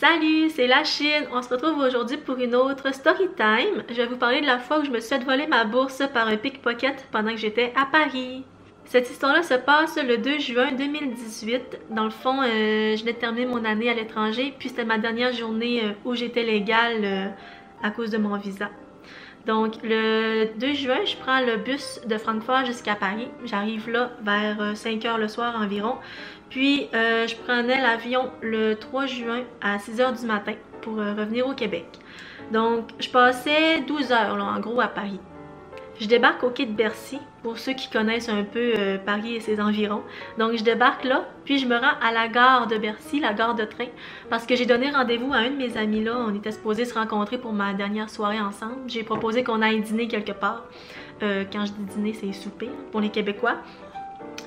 Salut, c'est la Chine. On se retrouve aujourd'hui pour une autre story time. Je vais vous parler de la fois où je me suis fait voler ma bourse par un pickpocket pendant que j'étais à Paris. Cette histoire-là se passe le 2 juin 2018. Dans le fond, euh, je venais de terminer mon année à l'étranger, puis c'était ma dernière journée euh, où j'étais légale euh, à cause de mon visa. Donc, le 2 juin, je prends le bus de Francfort jusqu'à Paris. J'arrive là vers 5 heures le soir environ. Puis, euh, je prenais l'avion le 3 juin à 6 heures du matin pour euh, revenir au Québec. Donc, je passais 12 heures, en gros, à Paris. Je débarque au quai de Bercy, pour ceux qui connaissent un peu euh, Paris et ses environs. Donc, je débarque là, puis je me rends à la gare de Bercy, la gare de train, parce que j'ai donné rendez-vous à un de mes amis là. On était supposés se rencontrer pour ma dernière soirée ensemble. J'ai proposé qu'on aille dîner quelque part. quand je dis dîner, c'est souper pour les Québécois.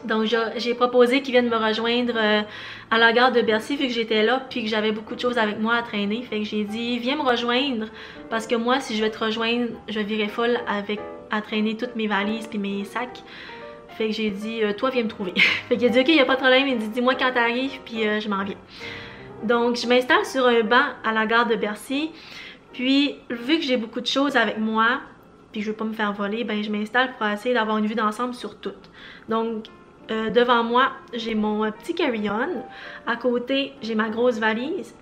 Donc j'ai proposé qu'ils viennent me rejoindre euh, à la gare de Bercy vu que j'étais là puis que j'avais beaucoup de choses avec moi à traîner. Fait que j'ai dit viens me rejoindre parce que moi si je vais te rejoindre, je virais folle avec à traîner toutes mes valises puis mes sacs. Fait que j'ai dit euh, toi viens me trouver. fait qu'il a dit ok y a pas de problème, il dit dis-moi quand t'arrives puis euh, je m'en viens. Donc je m'installe sur un banc à la gare de Bercy. Puis vu que j'ai beaucoup de choses avec moi, puis je veux pas me faire voler, ben je m'installe pour essayer d'avoir une vue d'ensemble sur tout. Donc euh, devant moi, j'ai mon petit carry-on. À côté, j'ai ma grosse valise.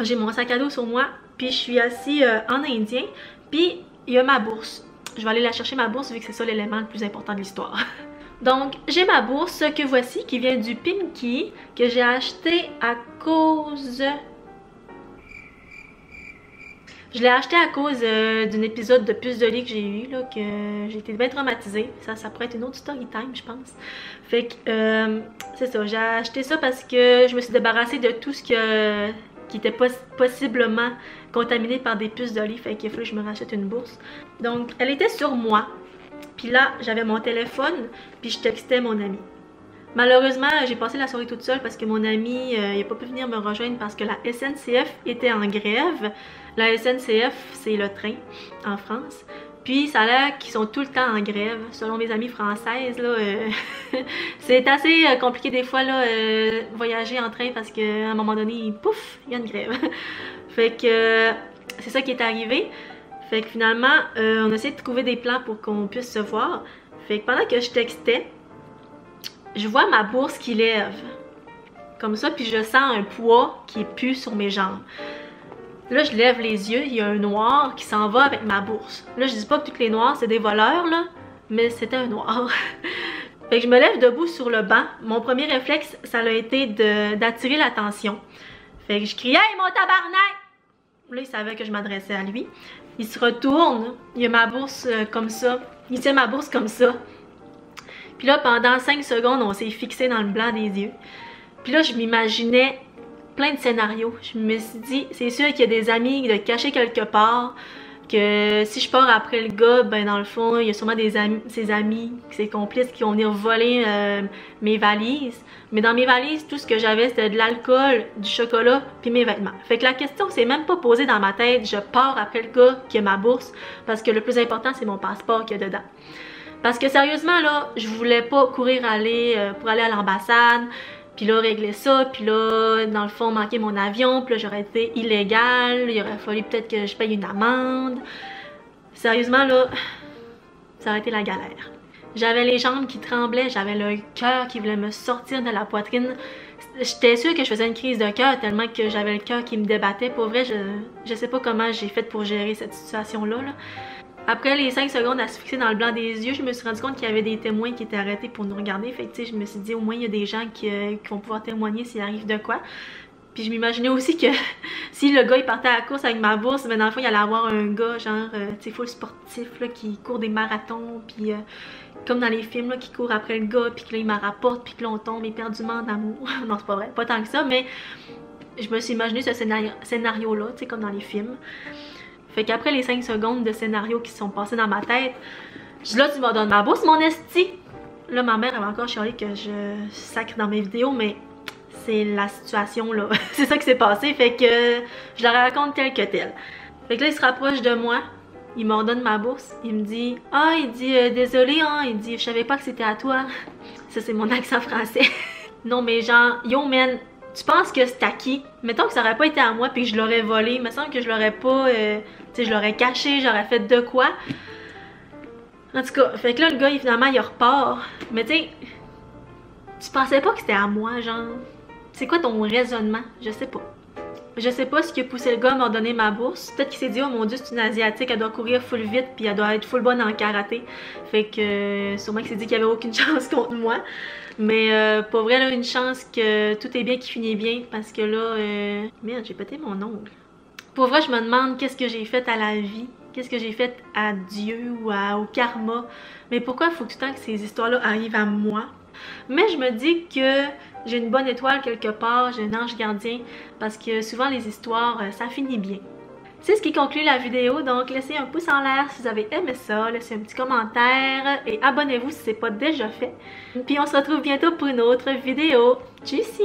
J'ai mon sac à dos sur moi. Puis je suis assis euh, en indien. Puis il y a ma bourse. Je vais aller la chercher ma bourse vu que c'est ça l'élément le plus important de l'histoire. Donc, j'ai ma bourse que voici qui vient du Pimki que j'ai acheté à cause je l'ai acheté à cause euh, d'un épisode de puce de lit que j'ai eu, là, que j'ai été bien traumatisée. Ça, ça pourrait être une autre story time, je pense. Fait que, euh, c'est ça, j'ai acheté ça parce que je me suis débarrassée de tout ce que, qui était possiblement contaminé par des puces de lit. Fait qu'il que je me rachète une bourse. Donc, elle était sur moi. Puis là, j'avais mon téléphone, puis je textais mon ami. Malheureusement, j'ai passé la soirée toute seule parce que mon ami n'a euh, pas pu venir me rejoindre parce que la SNCF était en grève. La SNCF, c'est le train en France. Puis ça a l'air qu'ils sont tout le temps en grève, selon mes amies françaises. Euh, c'est assez euh, compliqué des fois là, voyager en train parce qu'à un moment donné, pouf, il y a une grève. fait que c'est ça qui est arrivé. Fait que finalement, on a essayé de trouver des plans pour qu'on puisse se voir. Fait que pendant que je textais, je vois ma bourse qui lève. Comme ça, puis je sens un poids qui plus sur mes jambes. Là, je lève les yeux, il y a un noir qui s'en va avec ma bourse. Là, je dis pas que toutes les noirs, c'est des voleurs, là, mais c'était un noir. fait que je me lève debout sur le banc. Mon premier réflexe, ça a été d'attirer l'attention. Fait que je criais « Hey, mon tabarnak! » Là, il savait que je m'adressais à lui. Il se retourne, il a ma bourse euh, comme ça. Il tient ma bourse comme ça. Puis là, pendant 5 secondes, on s'est fixé dans le blanc des yeux. Puis là, je m'imaginais plein de scénarios. Je me suis dit, c'est sûr qu'il y a des amis de cacher quelque part, que si je pars après le gars, ben dans le fond, il y a sûrement des amis, ses amis, ses complices qui vont venir voler euh, mes valises. Mais dans mes valises, tout ce que j'avais, c'était de l'alcool, du chocolat, puis mes vêtements. Fait que la question s'est même pas posée dans ma tête, je pars après le gars qui a ma bourse, parce que le plus important, c'est mon passeport qu'il y a dedans. Parce que sérieusement, là, je voulais pas courir aller euh, pour aller à l'ambassade, puis là, régler ça, puis là, dans le fond, manquer mon avion, puis là, j'aurais été illégale, il aurait fallu peut-être que je paye une amende. Sérieusement, là, ça aurait été la galère. J'avais les jambes qui tremblaient, j'avais le cœur qui voulait me sortir de la poitrine. J'étais sûre que je faisais une crise de cœur tellement que j'avais le cœur qui me débattait. Pour vrai, je, je sais pas comment j'ai fait pour gérer cette situation-là. là. Après les 5 secondes à se fixer dans le blanc des yeux, je me suis rendu compte qu'il y avait des témoins qui étaient arrêtés pour nous regarder. Fait je me suis dit au moins il y a des gens qui, euh, vont pouvoir témoigner s'il arrive de quoi. Puis je m'imaginais aussi que si le gars il partait à la course avec ma bourse, ben dans le fond il allait avoir un gars genre euh, tu sais full sportif là, qui court des marathons puis euh, comme dans les films là, qui court après le gars puis que là il me rapporte puis que là on tombe éperdument d'amour. non c'est pas vrai, pas tant que ça mais je me suis imaginé ce scénario, scénario là, tu sais comme dans les films. Fait qu'après les 5 secondes de scénario qui sont passés dans ma tête, je là, tu m'as donné ma bourse, mon esti! Là, ma mère avait encore chialé que je sacre dans mes vidéos, mais c'est la situation là. c'est ça qui s'est passé, fait que je la raconte telle que telle. Fait que là, il se rapproche de moi, il m'ordonne ma bourse, il me dit « Ah, il dit euh, désolé, hein, il dit « Je savais pas que c'était à toi. » Ça, c'est mon accent français. non, mais genre, yo man, tu penses que c'est à qui? Mettons que ça aurait pas été à moi puis que je l'aurais volé, il me semble que je l'aurais pas, euh, tu sais, je l'aurais caché, j'aurais fait de quoi. En tout cas, fait que là, le gars, finalement, il repart. Mais tu sais, tu pensais pas que c'était à moi, genre. C'est quoi ton raisonnement? Je sais pas. Je sais pas ce qui a poussé le gars à m'en donner ma bourse. Peut-être qu'il s'est dit, oh mon dieu, c'est une asiatique, elle doit courir full vite, puis elle doit être full bonne en karaté. Fait que sûrement qu'il s'est dit qu'il y avait aucune chance contre moi. Mais euh, pour vrai, là, une chance que tout est bien, qui finit bien, parce que là, euh... merde, j'ai pété mon ongle. Pour vrai, je me demande qu'est-ce que j'ai fait à la vie, qu'est-ce que j'ai fait à Dieu ou au karma. Mais pourquoi il faut tout le temps que ces histoires-là arrivent à moi? Mais je me dis que j'ai une bonne étoile quelque part, j'ai un ange gardien, parce que souvent les histoires, euh, ça finit bien. C'est ce qui conclut la vidéo, donc laissez un pouce en l'air si vous avez aimé ça, laissez un petit commentaire et abonnez-vous si ce n'est pas déjà fait. Puis on se retrouve bientôt pour une autre vidéo. Tchuss!